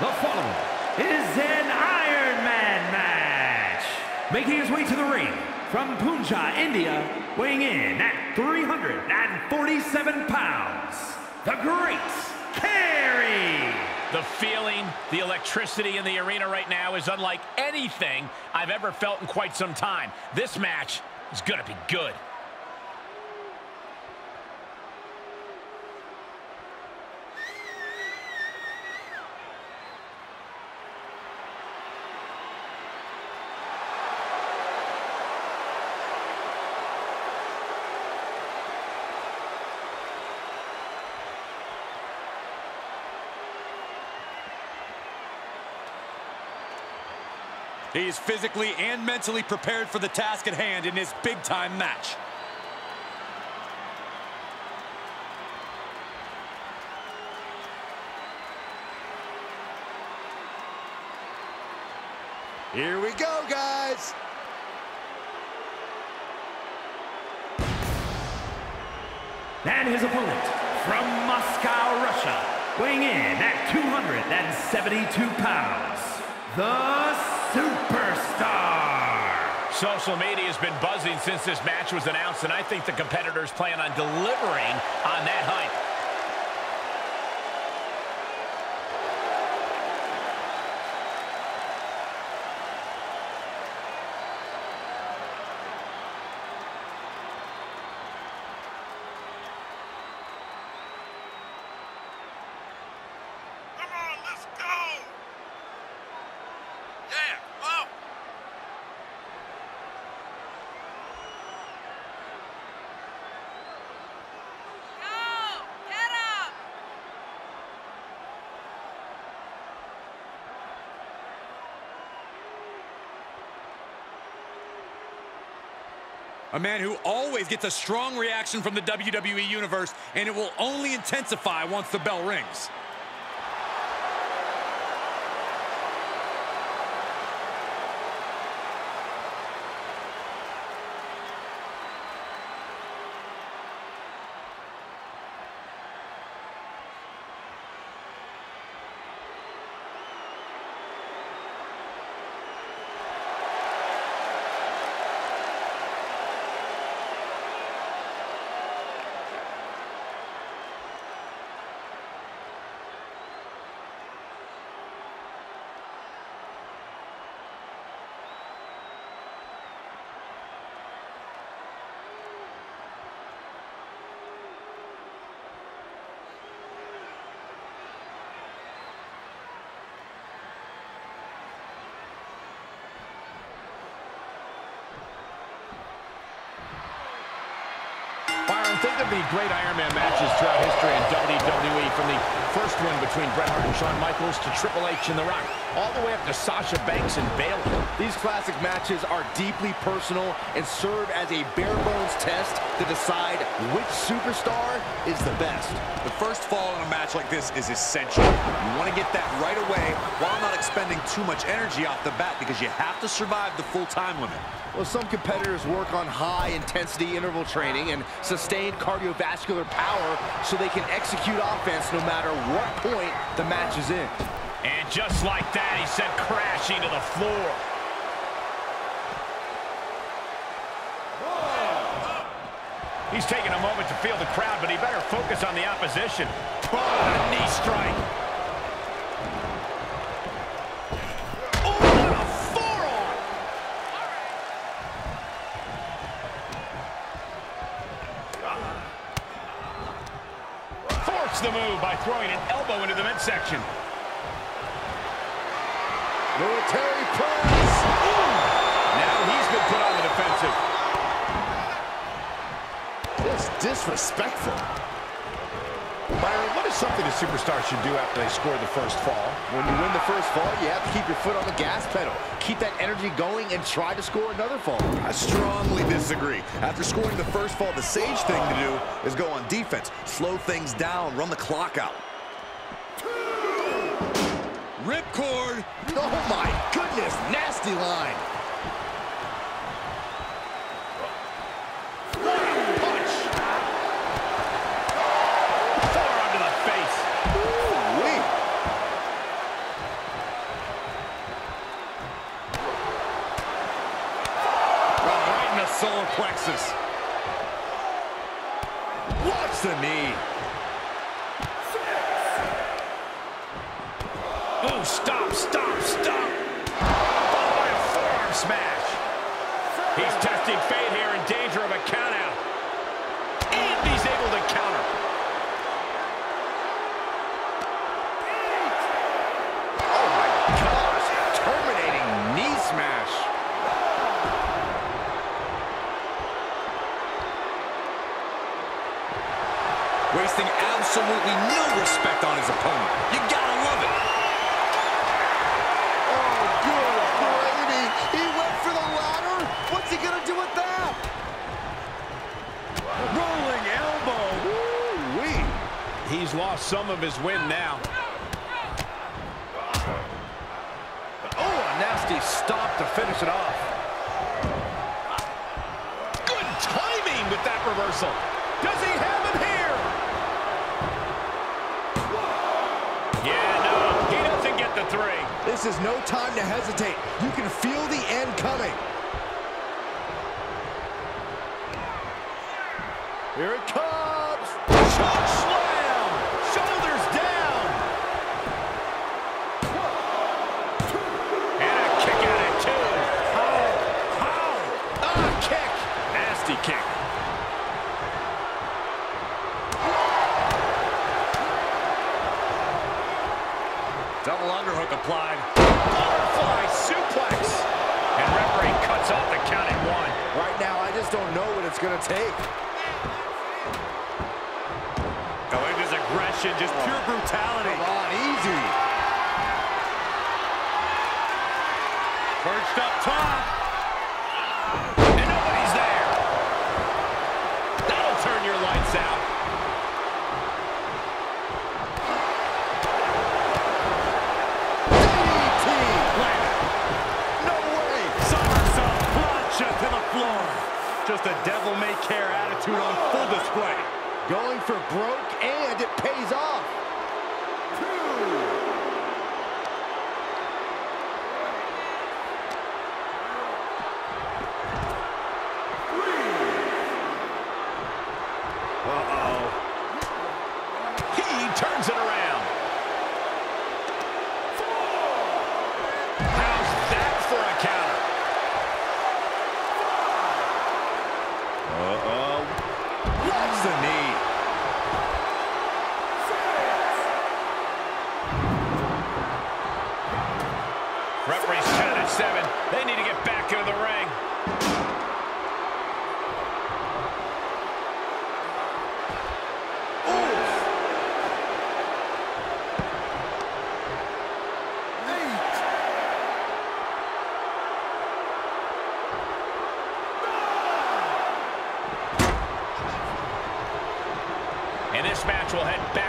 The following is an Iron Man match. Making his way to the ring from Punjab, India, weighing in at 347 pounds, the Great Khali. The feeling, the electricity in the arena right now is unlike anything I've ever felt in quite some time. This match is going to be good. He is physically and mentally prepared for the task at hand in his big-time match. Here we go, guys. And his opponent from Moscow, Russia, weighing in at 272 pounds, the Superstar. Social media has been buzzing since this match was announced, and I think the competitors plan on delivering on that hype. Come on, let's go! Yeah, oh! Go! Get up! A man who always gets a strong reaction from the WWE Universe, and it will only intensify once the bell rings. Byron, think of the great Iron Man matches throughout history in WWE, from the first one between Bret Hart and Shawn Michaels to Triple H and The Rock, all the way up to Sasha Banks and Bayley. These classic matches are deeply personal and serve as a bare-bones test to decide which superstar is the best. The first fall in a match like this is essential. You want to get that right away while not expending too much energy off the bat because you have to survive the full time limit. Well, some competitors work on high-intensity interval training and sustained cardiovascular power so they can execute offense no matter what point the match is in. And just like that, he sent crashing to the floor. He's taking a moment to feel the crowd, but he better focus on the opposition. Oh, knee strike. The move by throwing an elbow into the midsection. Military press. Now he's been put on the defensive. Just disrespectful. Is something a superstar should do after they score the first fall? When you win the first fall, you have to keep your foot on the gas pedal. Keep that energy going and try to score another fall. I strongly disagree. After scoring the first fall, the sage thing to do is go on defense. Slow things down, run the clock out. Ripcord. Oh my goodness, nasty line. Punch! Forearm to the face. Ooh-wee. Plexus. Watch the knee. Oh, stop, stop, stop. Followed a forearm smash. He's testing fate here in danger of a countout. Absolutely no respect on his opponent. You gotta love it. Oh, good gravy. He went for the ladder. What's he gonna do with that? Rolling elbow. Woo-wee. He's lost some of his wind now. Oh, a nasty stop to finish it off. Good timing with that reversal. Does he have him This is no time to hesitate. You can feel the end coming. Here it comes. Choke slam! Shoulders down! And a kick out at two. Ah, kick! Nasty kick. Double underhook applied. Butterfly suplex! And referee cuts off the count at one. Right now, I just don't know what it's gonna take. Oh, it is aggression, just pure brutality. Come on, easy. Perched up top. And nobody's there. That'll turn your lights out. DDT. No way. Somersault plunge to the floor. A devil-may-care attitude on full display. Going for broke, and it pays off. Uh-oh. He turns it around. Will head back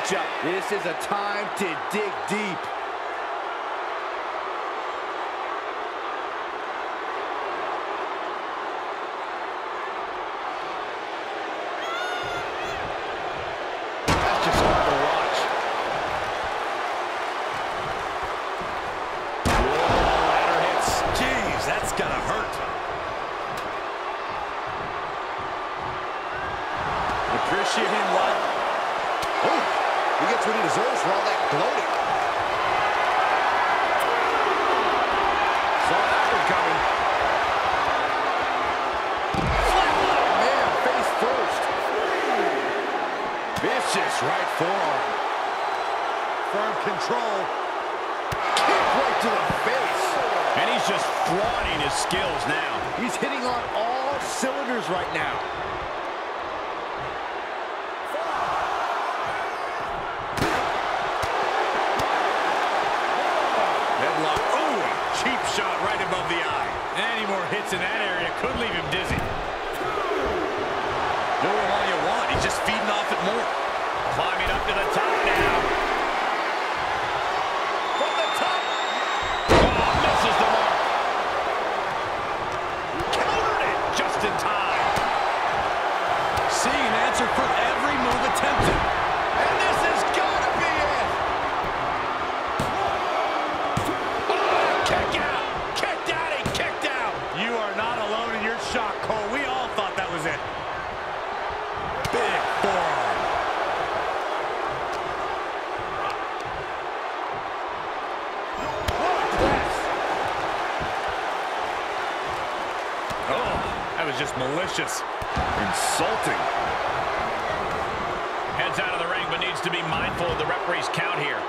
matchup. This is a time to dig deep. Control. Kick right to the face. And he's just flaunting his skills now. He's hitting on all cylinders right now. Headlock. Oh, a cheap shot right above the eye. Any more hits in that area could leave him dizzy. Do him all you want. He's just feeding off it more. Climbing up to the top now. Just malicious. Insulting. Heads out of the ring, but needs to be mindful of the referee's count here.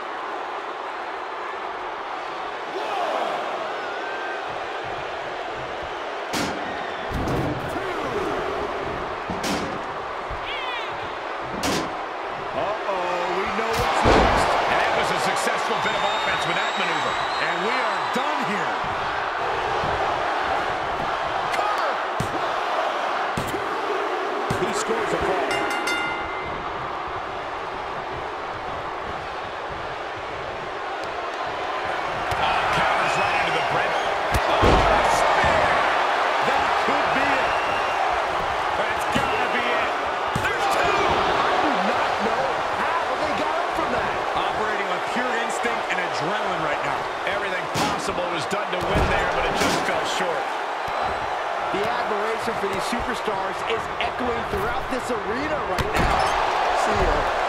Arena right now. See ya.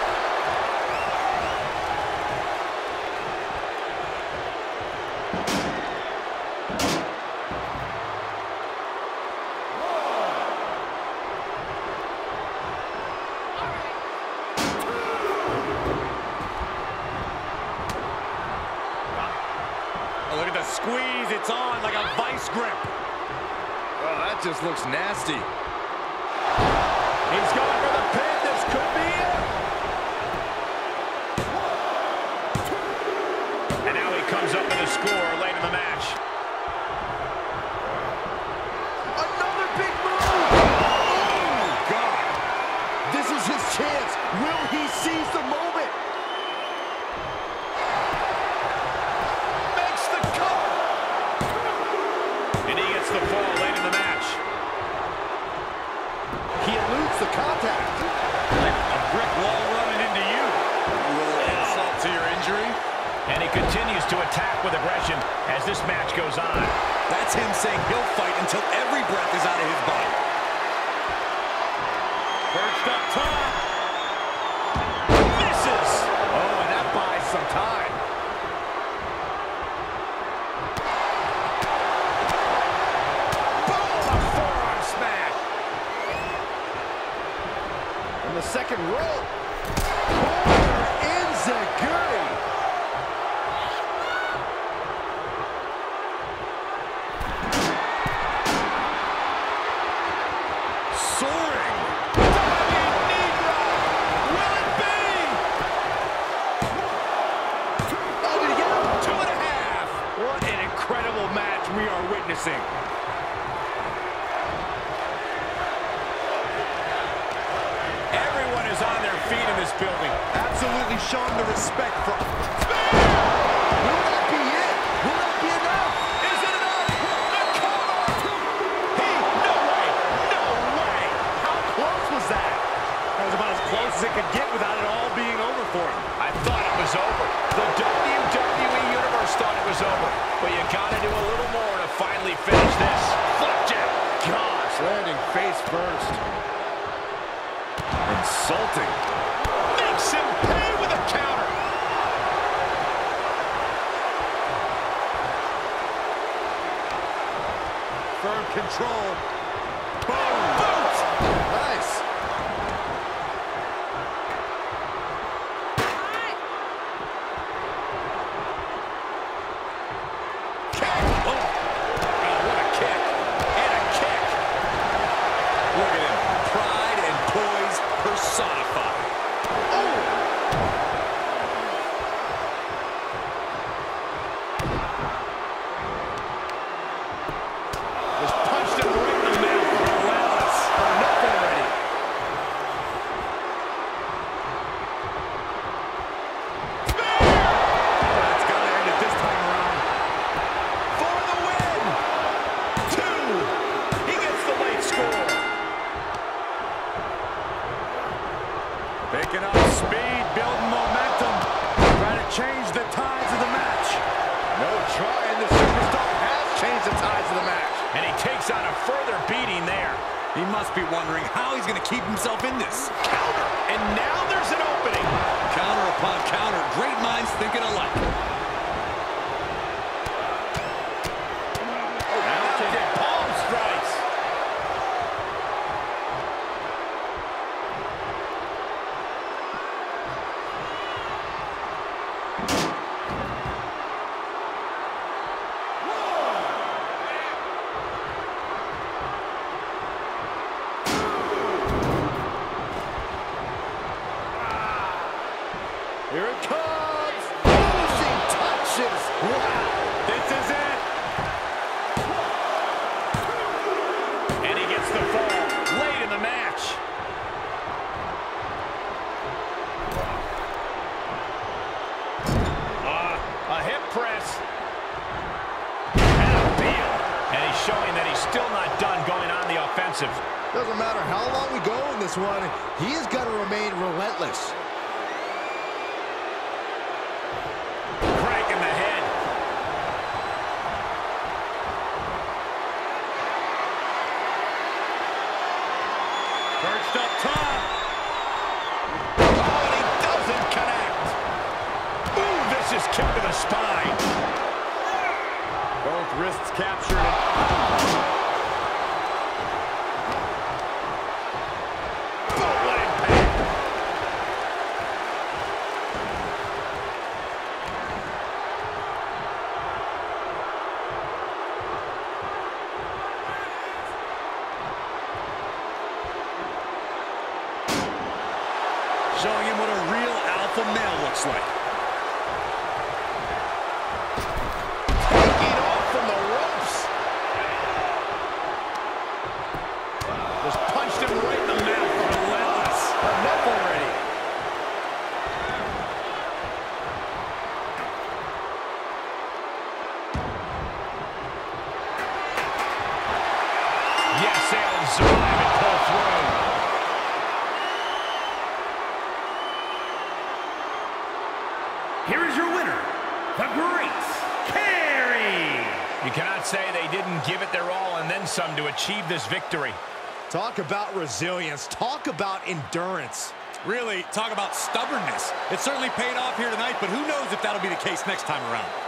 Comes up with a score late in the match. Everyone is on their feet in this building. Absolutely showing the respect for... Will that be it? Will that be enough? Is it enough? The cover! He, no way, no way! How close was that? That was about as close as it could get without it all being over for him. I thought it was over. The WWE Universe thought it was over. But you gotta do a little finally finish this. Flapjack. Gosh, landing face first. Insulting. Makes him pay with a counter. Firm control. Speed, building momentum. Trying to change the tides of the match. No trying. The superstar has changed the tides of the match. And he takes on a further beating there. He must be wondering how he's going to keep himself in this. Counter. And now there's an opening. Counter upon counter. Great minds thinking alike. Matter how long we go in this one, he is going to remain relentless. Crank in the head. Perched up top. Oh, and he doesn't connect. Ooh, vicious kick to the spine. Both wrists captured. Boom, what impact. Showing him what a real alpha male looks like. Taking off from the ropes. Just punched him right in the mouth. Relentless. Enough already. Yes, they'll survive and pull through. Here is your winner, the Great Khali. You cannot say they didn't give it their all and then some to achieve this victory. Talk about resilience. Talk about endurance. Really, talk about stubbornness. It certainly paid off here tonight, but who knows if that'll be the case next time around.